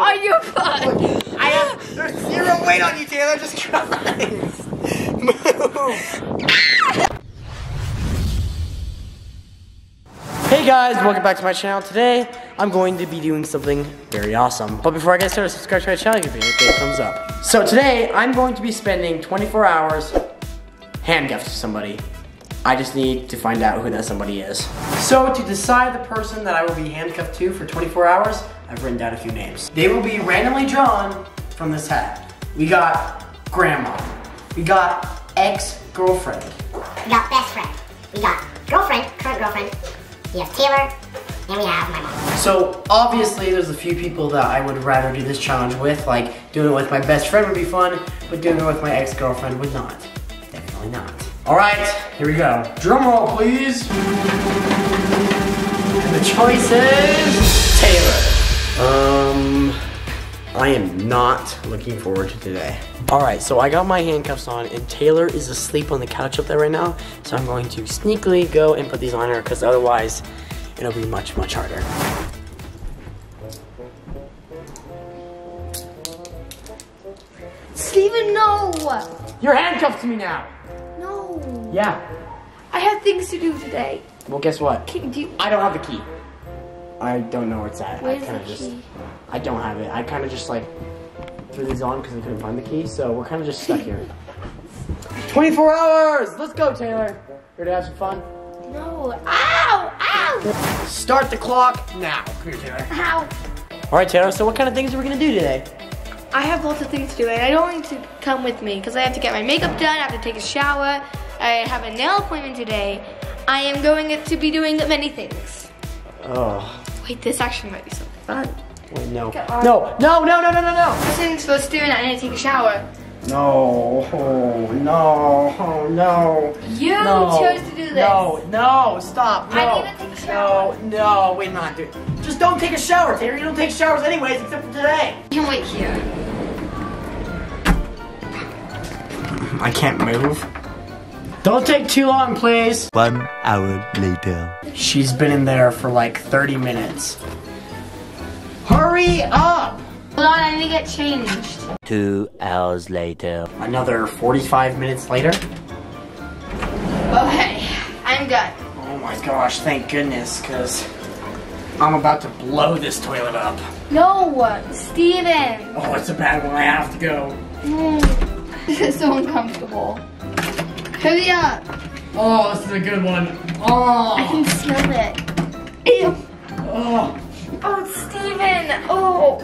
Are you fun? I have there's zero weight on you, Taylor. Just guys. Move. Hey guys, welcome back to my channel. Today, I'm going to be doing something very awesome. But before I get started, subscribe to my channel, if you a big thumbs up. So today, I'm going to be spending 24 hours handcuffed to somebody. I just need to find out who that somebody is. So to decide the person that I will be handcuffed to for 24 hours, I've written down a few names. They will be randomly drawn from this hat. We got grandma. We got ex-girlfriend. We got best friend. We got girlfriend, current girlfriend. We have Taylor, and we have my mom. So obviously there's a few people that I would rather do this challenge with, like doing it with my best friend would be fun, but doing it with my ex-girlfriend would not. Definitely not. All right, here we go. Drum roll, please. And the choice is Taylor. Um, I am not looking forward to today. All right, so I got my handcuffs on and Taylor is asleep on the couch up there right now. So I'm going to sneakily go and put these on her because otherwise it'll be much, much harder. Steven, no! You're handcuffed to me now. No. Yeah. I have things to do today. Well, guess what? Can, do you, I don't have the key. I don't know where it's at. Where's I kind of just? I don't have it. I kind of just like threw these on because I couldn't find the key. So we're kind of just stuck here. 24 hours. Let's go, Taylor. Here to have some fun. no. Ow! Ow! Start the clock now. Come here, Taylor. Ow! All right, Taylor. So what kind of things are we gonna do today? I have lots of things to do, and I don't want to come with me because I have to get my makeup done. I have to take a shower. I have a nail appointment today. I am going to be doing many things. Oh, Wait, this actually might be so fun. wait, no, Get on. no, no, no, no, no, no, no. Listening's supposed to do, and I need to take a shower. No, oh, no, oh, no. You No, chose to do this. No, no, stop. No. I need to take a shower. No, no, we're not doing. Just don't take a shower, Taylor. You don't take showers anyways, except for today. You can wait here. I can't move. Don't take too long, please. One hour later. She's been in there for like 30 minutes. Hurry up! Hold on, I need to get changed. Two hours later. Another 45 minutes later. Okay, I'm done. Oh my gosh, thank goodness, because I'm about to blow this toilet up. No, Steven. Oh, it's a bad one. I have to go. Mm, This is so uncomfortable. Hurry up. Oh, this is a good one. Oh. I can smell it. Ew. oh. Oh, Steven. Oh.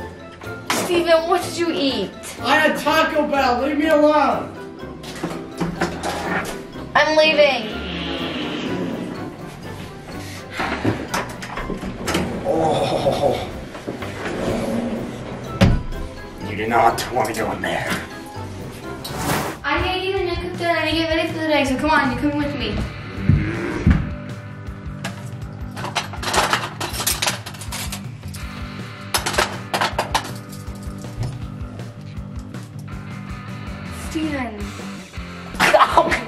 Steven, what did you eat? I had Taco Bell. Leave me alone. I'm leaving. Oh. You do not want to go in there. I need to get. I need to get ready for the day. So come on, you're coming with me. Steven.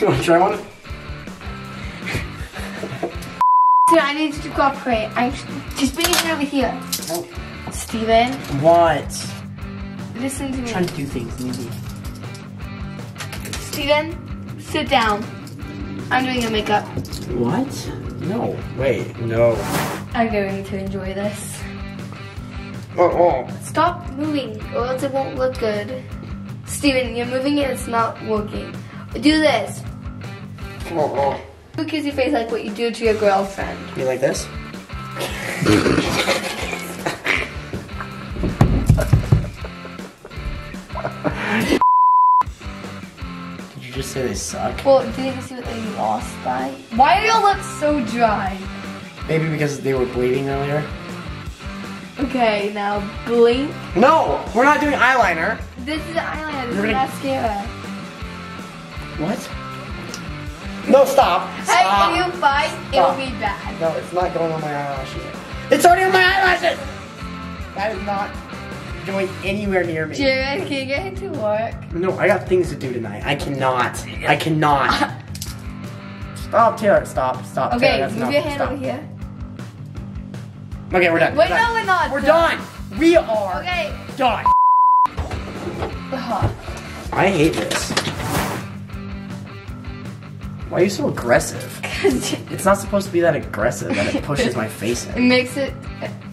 You want to try one? Steven, I need you to cooperate. I just bring it over here. Steven, What? listen to me. I'm trying to do things, maybe. Steven, sit down. I'm doing your makeup. What? No. Wait. No. I'm going to enjoy this. Oh, oh. Stop moving, or else it won't look good. Steven, you're moving it, it's not working. Do this. Oh, oh. Do kissy face like what you do to your girlfriend. You like this? say they suck? Well, didn't you see what they lost by? Why are your look so dry? Maybe because they were bleeding earlier. Okay, now blink. No, we're not doing eyeliner. This is eyeliner, this You're is gonna- mascara. What? No, stop. stop. Hey, if you fight, it'll be bad. No, it's not going on my eyelashes. It's already on my eyelashes. That is not going anywhere near me. Jared, can you get into work? No, I got things to do tonight. I cannot. I cannot. stop, Taylor. Stop. Stop. Okay, Taylor, move enough. your hand Stop. over here. Okay, we're done. Wait, we're no, done. we're not. We're done. We are Okay. done. I hate this. Why are you so aggressive? It's not supposed to be that aggressive that it pushes my face in. makes it.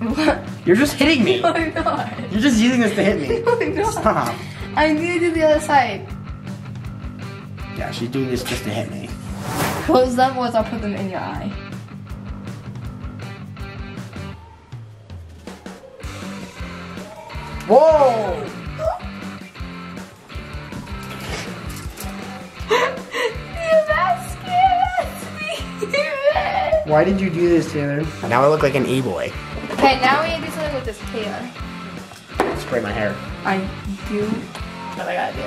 What? You're just hitting me. I'm not. You're just using this to hit me. I'm not. Stop. I'm gonna do the other side. Yeah, she's doing this just to hit me. Close them once I'll put them in your eye. Whoa! Why did you do this, Taylor? Now I look like an e-boy. Okay, now we need to do something with this Taylor. Spray my hair. I do what I gotta do.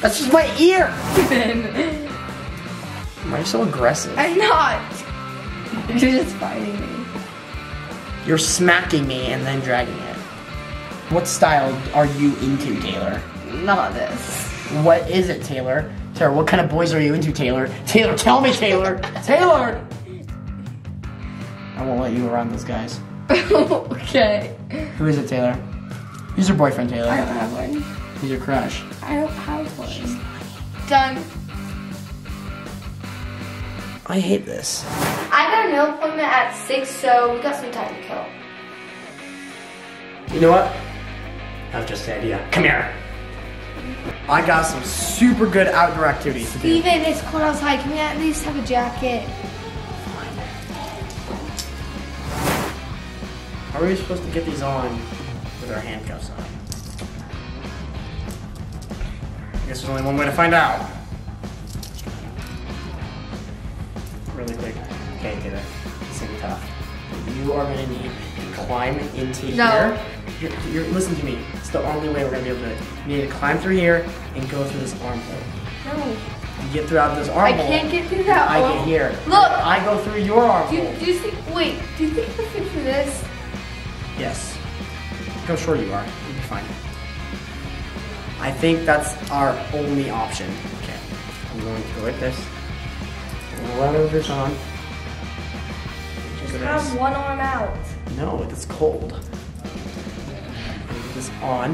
That's just my ear! Why are you so aggressive? I'm not. You're just fighting me. You're smacking me and then dragging it. What style are you into, Taylor? Not this. What is it, Taylor? Taylor, what kind of boys are you into, Taylor? Taylor, tell me, Taylor! Taylor! I won't let you around those guys. okay. Who is it, Taylor? Who's your boyfriend, Taylor? I don't have one. Who's your crush? I don't have one. Done. I hate this. I got a nail appointment at 6, so we got some time to kill. You know what? I have just the idea. Come here. I got some super good outdoor activities to do. Steven, it's cold outside. Can we at least have a jacket? How are we supposed to get these on with our handcuffs on? I guess there's only one way to find out. Really quick. Okay, is gonna be tough. You are gonna need to climb into No. here. You're, you're, listen to me. It's the only way we're gonna be able to do it. You need to climb through here and go through this armhole. No. You get throughout this armhole. I can't get through that. I get here. Look. I go through your Do armhole. do you think, wait, do you think you can through this? Yes. How sure you are. You'll be fine. I think that's our only option. Okay. I'm going to go like this. Run over this on. Just have this. one arm out. No, it's cold. Put this on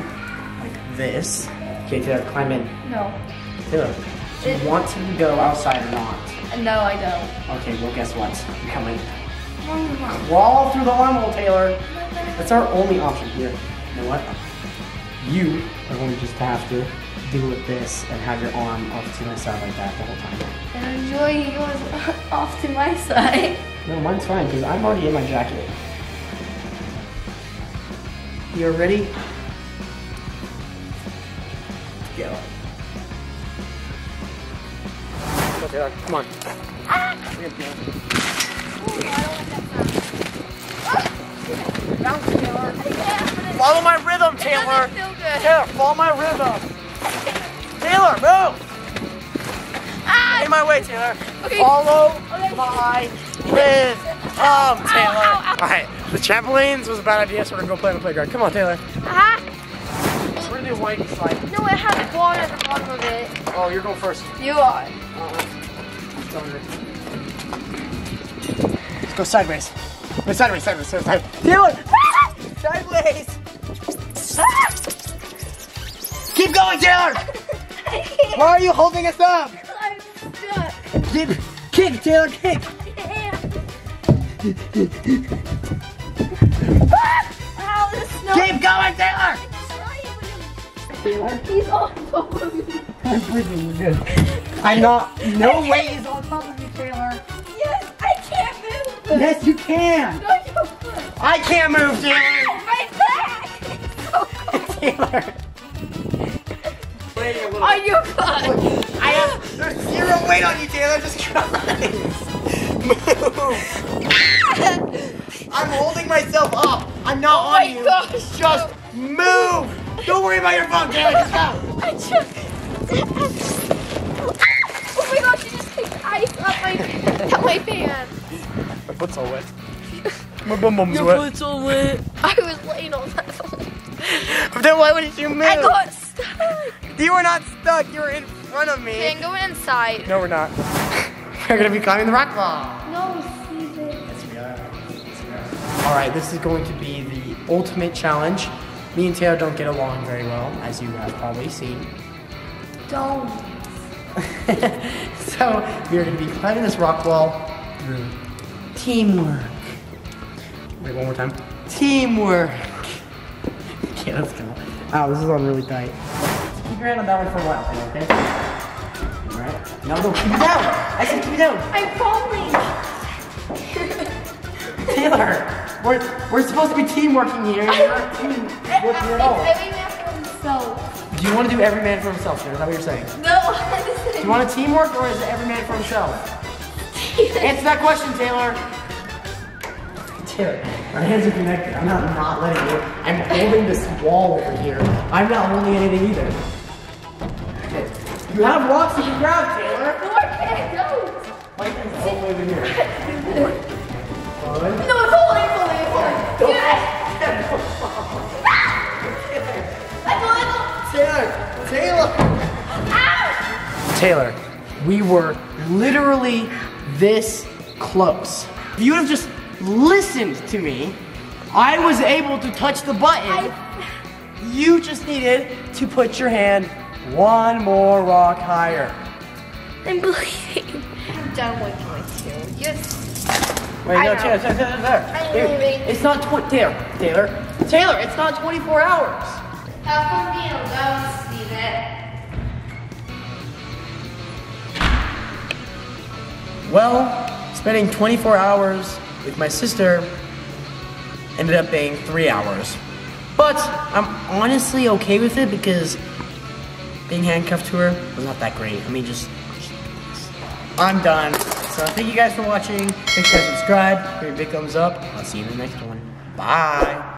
like this. Okay, Taylor, climb in. No. Taylor, do you want to go outside or not? No, I don't. Okay, well, guess what? I'm coming. Crawl through the armhole, Taylor. That's our only option here. You know what? You are going to just have to do with this and have your arm off to my side like that the whole time. And enjoy yours off to my side. No, mine's fine because I'm already in my jacket. You're ready? Go. Go, Taylor. Come on. Ah! We're gonna oh, Follow my rhythm, Taylor. Taylor, follow my rhythm. Taylor, move. In my way, Taylor. Okay. Follow Okay. my rhythm, Taylor. ow, ow. All right, the trampolines was a bad idea, so we're gonna go play on the playground. Come on, Taylor. Ah, we're gonna do white slide. no, it has water at the bottom of it. Oh, you're going first. You are. Let's go sideways. Sideways, sideways, sideways. Taylor! Sideways! Keep going, Taylor! Why are you holding us up? I'm stuck. Kick, kick, Taylor, kick! Ow, the snow. Keep going, Taylor! He's on top of me. I'm freaking good. I'm not. No way is on top of you, move. Yes, you can. No, you can't. I can't move, Taylor. My back. It's so cold. Taylor. Wait a little. On your butt. I have there's zero weight on you, Taylor. Just try. Move. I'm holding myself up. I'm not Oh on my you. gosh. Just move. Don't worry about your phone, Taylor. Just go. I just. Oh my gosh, you just kicked ice up my, up my pants. My foot's all wet. My bum bum's wet. all wet. I was laying on that. Then why wouldn't you move? I got stuck. You were not stuck. You were in front of me. Okay, I'm going inside. No, we're not. we're gonna be climbing the rock wall. No, Steven. Yes, we are. Yes, we are. All right, this is going to be the ultimate challenge. Me and Taylor don't get along very well, as you have probably seen. Don't. so we are going to be climbing this rock wall through teamwork. Wait, one more time. Teamwork. Okay, let's go. Wow, this is on really tight. Keep your hand on that one for a while, Taylor, okay? All right. Now go. Keep it down. I said keep it down. I'm falling. Taylor, we're, we're supposed to be teamworking here. You're not teamworking at all. Every man for himself. Do you want to do every man for himself, Taylor? Is that what you're saying? No, Do you want a teamwork or is it every man for himself? Answer that question, Taylor. Taylor, my hands are connected. I'm not not letting you. I'm holding this wall over here. I'm not holding anything either. You have rocks you can grab, Taylor. No, I can't. No. My hand's all the over here. One. No, it's it's holding, it's holding. Yes. I Taylor, Taylor. Ah! Taylor, we were literally this close. If you would have just listened to me, I was able to touch the button. You just needed to put your hand one more rock higher. I'm bleeding. I'm done with you. Yes. Wait, I no. Taylor, Taylor, Taylor, Taylor. I'm Here, moving. It's not 20, Taylor, Taylor, Taylor, it's not 24 hours. How come you don't see that? Well, spending 24 hours with my sister ended up being three hours. But I'm honestly okay with it because being handcuffed to her was not that great. I mean, just. I'm done. So thank you guys for watching. Make sure to subscribe, give me a big thumbs up. I'll see you in the next one. Bye.